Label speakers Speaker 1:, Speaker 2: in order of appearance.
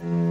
Speaker 1: you